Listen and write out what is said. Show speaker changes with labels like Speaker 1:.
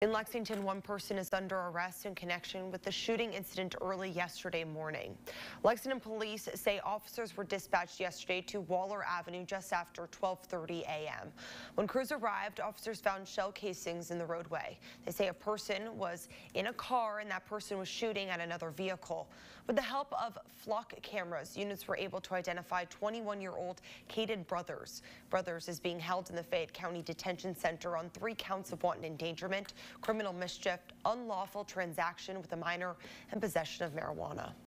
Speaker 1: In Lexington, one person is under arrest in connection with the shooting incident early yesterday morning. Lexington police say officers were dispatched yesterday to Waller Avenue just after 12:30 a.m. When crews arrived, officers found shell casings in the roadway. They say a person was in a car and that person was shooting at another vehicle. With the help of flock cameras, units were able to identify 21-year-old Caden Brothers. Brothers is being held in the Fayette County Detention Center on three counts of wanton endangerment criminal mischief, unlawful transaction with a minor, and possession of marijuana.